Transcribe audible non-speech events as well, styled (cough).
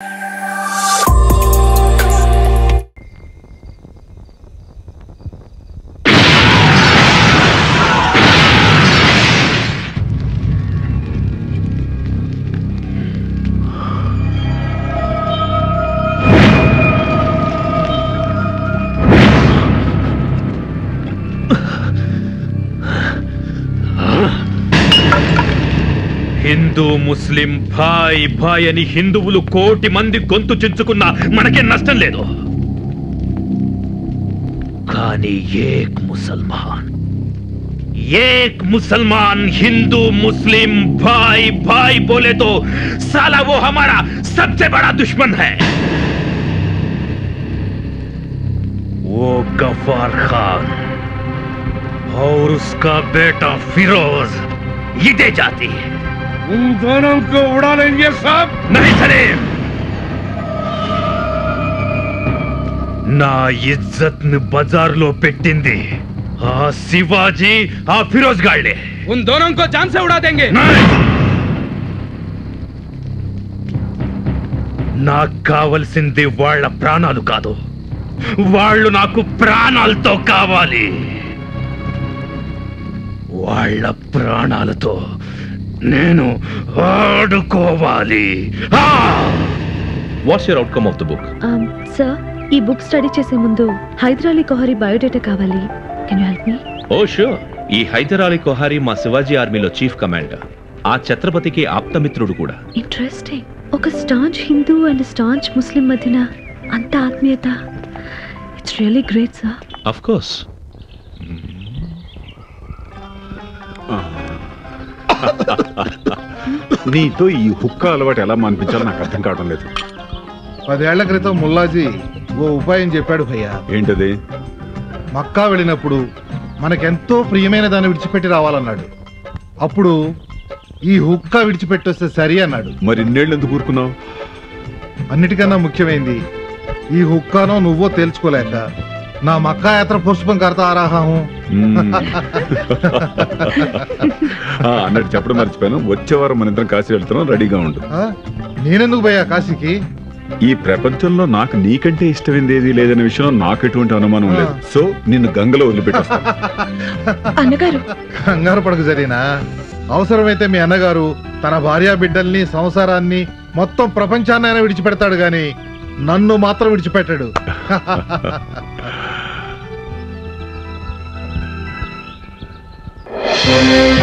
you (laughs) Hindu मुस्लिम भाई भाई అని को కోటి మంది मन के नष्ट నష్టం मुसलमान एक मुसलमान हिंदू मुस्लिम भाई भाई बोले तो साला वो हमारा सबसे बड़ा दुश्मन है वो गफार खान और उसका बेटा फिरोज ये दे जाती है उन दोनों को उड़ा लेंगे सब नहीं सलीम నా ఇజ్జత్ ని బజార్లో పెట్టింది ఆ శివాజీ ఆ ఫిరోజ్ గాళ్లే उन दोनों को जान से उड़ा देंगे నాకు కావలసింది వాళ్ళ ప్రాణాలు కాదు వాళ్ళు నాకు ప్రాణాలతో కావాలి వాళ్ళ ప్రాణాలతో నేను ఆడుకోవాలి! What's your outcome of the book sir ఈ బుక్ స్టడీ చేసే ముందు హైదరాలీ కోహరి బయోడేటా కావాలి. Can you help me oh sure ఈ హైదర్ అలీ కొహారీ మా శివాజీ ఆర్మీలో చీఫ్ కమాండర్. ఆ ఛత్రపతికి ఆప్తమిత్రుడు కూడా. ఇంట్రెస్టింగ్ ఒక staunch Hindu and staunch Muslim మధ్యన అంత ఆత్మీయత. It's really great sir of course నీతో ఈ హుక్క అలవాటు ఎలా మానిపించాలో నాకు అర్థం కావడం లేదు. పదేళ్ళ క్రితం ముల్లాజీ ఓ ఉపాయం చెప్పాడు భయ్యా. ఏంటది? మక్కా వెళ్ళినప్పుడు మనకెంతో ప్రియమైన దాన్ని విడిచిపెట్టి రావాలన్నాడు. అప్పుడు ఈ హుక్క విడిచిపెట్టొస్తే సరి అన్నాడు. మరి ఇన్నేళ్ళు ఎందుకు ఊరుకున్నావు? అన్నిటికన్నా ముఖ్యమైంది ఈ హుక్కానో నువ్వో తేల్చుకోలేక నా మక్కా యాత్ర పుష్పం. ఆ, అన్నట్టు చెప్పడం మర్చిపోయాను. వచ్చే వారం మన ఇద్దరం కాశీ వెళ్తున్నాం రెడీగా ఉండు. నేనెందుకు భయ్యా కాశీకి? ఈ ప్రపంచంలో నాకు నీకంటే ఇష్టమైంది ఏది లేదనే విషయంలో నాకు ఎటువంటి అనుమానం లేదు. సో నిన్ను గంగలో వదిలిపెట్టేస్తా అన్నగారు. కంగారు పడకు సరేనా అవసరమైతే మీ అన్నగారు తన భార్యా బిడ్డల్ని సంసారాన్ని మొత్తం ప్రపంచాన్ని ఆయన విడిచిపెడతాడు గాని నన్ను మాత్రం విడిచిపెట్టాడు. Música